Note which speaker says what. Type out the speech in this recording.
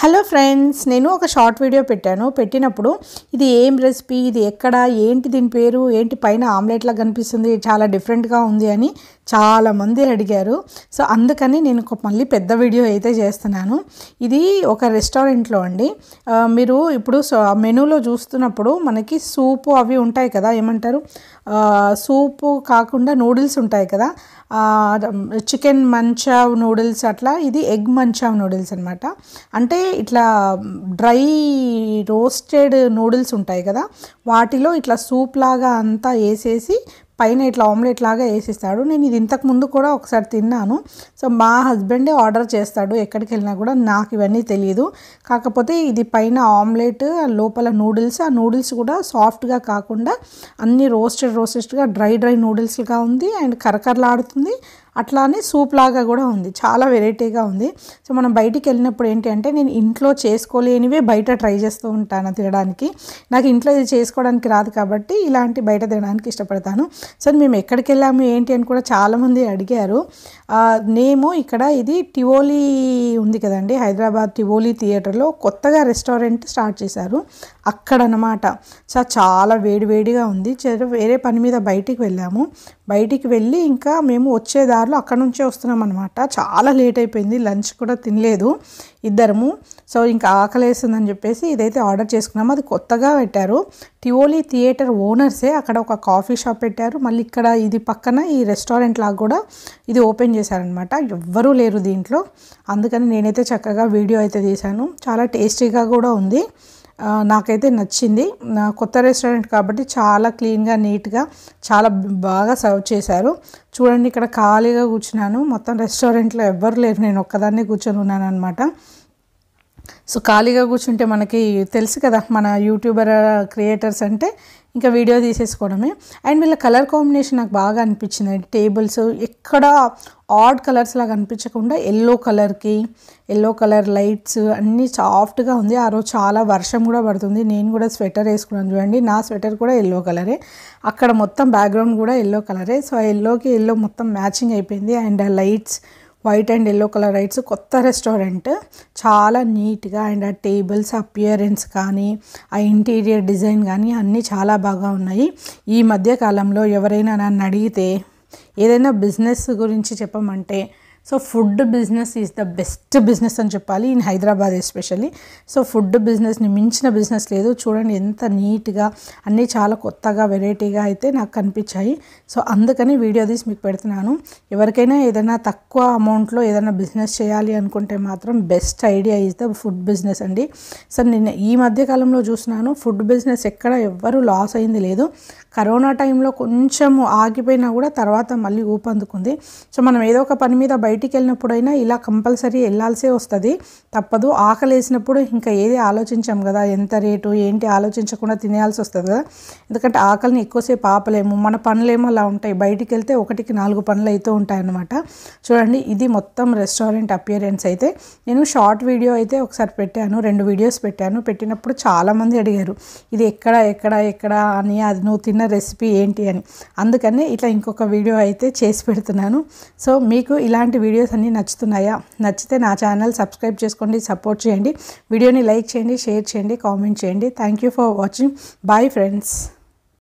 Speaker 1: Hello friends నేను ఒక short video పెట్టాను. పెట్టినప్పుడు ఇది ఏం రెసిపీ ఇది ఎక్కడ ఏంటి దీని పేరు ఏంటి పైన ఆమ్లెట్లా కనిపిస్తుంది చాలా డిఫరెంట్గా ఉంది అని చాలామంది అడిగారు. సో అందుకని నేను ఒక మళ్ళీ పెద్ద వీడియో అయితే చేస్తున్నాను. ఇది ఒక రెస్టారెంట్లో అండి. మీరు ఇప్పుడు మెనూలో చూస్తున్నప్పుడు మనకి సూపు అవి ఉంటాయి కదా ఏమంటారు? సూపు కాకుండా నూడిల్స్ ఉంటాయి కదా. చికెన్ మంచావ్ నూడిల్స్ అట్లా ఇది ఎగ్ మంచావ్ నూడిల్స్ అనమాట అంటే ఇట్లా డ్రై రోస్టెడ్ నూడిల్స్ ఉంటాయి కదా వాటిలో ఇట్లా సూప్ లాగా అంతా వేసేసి పైన ఇట్లా ఆమ్లెట్ లాగా వేసిస్తాడు. నేను ఇది ఇంతకు ముందు కూడా ఒకసారి తిన్నాను. సో మా హస్బెండే ఆర్డర్ చేస్తాడు ఎక్కడికి వెళ్ళినా కూడా నాకు ఇవన్నీ తెలియదు కాకపోతే ఇది పైన ఆమ్లెట్ లోపల నూడిల్స్ ఆ నూడిల్స్ కూడా సాఫ్ట్గా కాకుండా అన్ని రోస్టెడ్ రోస్టెడ్గా డ్రై డ్రై నూడిల్స్గా ఉంది అండ్ కరకరలాడుతుంది. అట్లానే సూప్ లాగా కూడా ఉంది. చాలా వెరైటీగా ఉంది. సో మనం బయటికి వెళ్ళినప్పుడు ఏంటి అంటే నేను ఇంట్లో చేసుకోలేనివే బయట ట్రై చేస్తూ ఉంటాను తినడానికి. నాకు ఇంట్లో ఇది చేసుకోవడానికి రాదు కాబట్టి ఇలాంటి బయట తినడానికి ఇష్టపడతాను. సో మేము ఎక్కడికి వెళ్ళాము ఏంటి అని కూడా చాలామంది అడిగారు. ఆ, నేము ఇక్కడ ఇది టివోలీ ఉంది కదండి హైదరాబాద్ టివోలీ థియేటర్లో కొత్తగా రెస్టారెంట్ స్టార్ట్ చేశారు. అక్కడ అనమాట సో చాలా వేడివేడిగా ఉంది. వేరే పని మీద బయటికి వెళ్ళాము. బయటికి వెళ్ళి ఇంకా మేము వచ్చే దారిలో అక్కడ నుంచే వస్తున్నాం అనమాట చాలా లేట్ అయిపోయింది లంచ్ కూడా తినలేదు ఇద్దరము. సో ఇంకా ఆకలేస్తుందని చెప్పేసి ఇదైతే ఆర్డర్ చేసుకున్నాము. అది కొత్తగా పెట్టారు. టివోలీ థియేటర్ ఓనర్సే అక్కడ ఒక కాఫీ షాప్ పెట్టారు. మళ్ళీ ఇక్కడ ఇది పక్కన ఈ రెస్టారెంట్ లాగా కూడా ఇది ఓపెన్ చేశారనమాట ఎవ్వరూ లేరు దీంట్లో. అందుకని నేనైతే చక్కగా వీడియో అయితే తీశాను. చాలా టేస్టీగా కూడా ఉంది. నాకైతే నచ్చింది. నా కొత్త రెస్టారెంట్ కాబట్టి చాలా క్లీన్గా నీట్గా చాలా బాగా సర్వ్ చేశారు. చూడండి ఇక్కడ ఖాళీగా కూర్చున్నాను. మొత్తం రెస్టారెంట్లో ఎవ్వరు లేరు. నేను ఒక్కదాన్నే కూర్చొని ఉన్నాను అనమాట సో ఖాళీగా కూర్చుంటే మనకి తెలుసు కదా మన యూట్యూబర్ క్రియేటర్స్ అంటే ఇంకా వీడియో తీసేసుకోవడమే. అండ్ వీళ్ళ కలర్ కాంబినేషన్ నాకు బాగా అనిపించింది. టేబుల్స్ ఎక్కడ ఆడ్ కలర్స్ లాగా అనిపించకుండా ఎల్లో కలర్కి ఎల్లో కలర్ లైట్స్ అన్నీ సాఫ్ట్గా ఉంది. ఆ రోజు చాలా వర్షం కూడా పడుతుంది. నేను కూడా స్వెటర్ వేసుకున్నాను చూడండి. నా స్వెటర్ కూడా ఎల్లో కలరే. అక్కడ మొత్తం బ్యాక్గ్రౌండ్ కూడా ఎల్లో కలరే. సో ఆ ఎల్లోకి ఎల్లో మొత్తం మ్యాచింగ్ అయిపోయింది. అండ్ ఆ lights white and yellow colour lights కొత్త రెస్టారెంట్. చాలా నీట్గా అండ్ ఆ టేబుల్స్ అపియరెన్స్ కానీ ఆ ఇంటీరియర్ డిజైన్ కానీ అన్నీ చాలా బాగా ఉన్నాయి. ఈ మధ్యకాలంలో ఎవరైనా నన్ను అడిగితే ఏదైనా బిజినెస్ గురించి చెప్పమంటే so food business is the best business అని చెప్పాలి in Hyderabad especially. So food బిజినెస్ని మించిన బిజినెస్ లేదు. చూడండి ఎంత నీట్గా అన్నీ చాలా కొత్తగా వెరైటీగా అయితే నాకు కనిపించాయి. సో అందుకని వీడియో తీసి మీకు పెడుతున్నాను. ఎవరికైనా ఏదైనా తక్కువ అమౌంట్లో ఏదైనా బిజినెస్ చేయాలి అనుకుంటే మాత్రం best idea is the food business అండి. సో నేను ఈ మధ్యకాలంలో చూసినాను ఫుడ్ బిజినెస్ ఎక్కడ ఎవ్వరూ లాస్ అయింది లేదు. కరోనా టైంలో కొంచెము ఆగిపోయినా కూడా తర్వాత మళ్ళీ ఊపందుకుంది సో మనం ఏదో ఒక పని మీద బయట బయటికి వెళ్ళినప్పుడైనా ఇలా కంపల్సరీ వెళ్ళాల్సే వస్తుంది. తప్పదు. ఆకలి వేసినప్పుడు ఇంకా ఏది ఆలోచించాం కదా? ఎంత రేటు? ఏంటి? ఆలోచించకుండా తినేయాల్సి వస్తుంది కదా? ఎందుకంటే ఆకలిని ఎక్కువసేపు ఆపలేము. మన పనులేమో అలా ఉంటాయి. బయటికి వెళ్తే ఒకటికి నాలుగు పనులు అవుతూ ఉంటాయన్నమాట. చూడండి ఇది మొత్తం రెస్టారెంట్ అపియరెన్స్ అయితే. నేను షార్ట్ వీడియో అయితే ఒకసారి పెట్టాను. రెండు వీడియోస్ పెట్టాను. పెట్టినప్పుడు చాలామంది అడిగారు ఇది ఎక్కడ ఎక్కడ ఎక్కడ అని? అది నువ్వు తిన్న రెసిపీ ఏంటి? అని. అందుకని ఇట్లా ఇంకొక వీడియో అయితే చేసి పెడుతున్నాను. సో మీకు ఇలాంటి వీడియోస్ అన్నీ నచ్చుతున్నాయా? నచ్చితే నా ఛానల్ సబ్స్క్రైబ్ చేసుకోండి సపోర్ట్ చేయండి. వీడియోని లైక్ చేయండి షేర్ చేయండి కామెంట్ చేయండి. Thank you for watching bye friends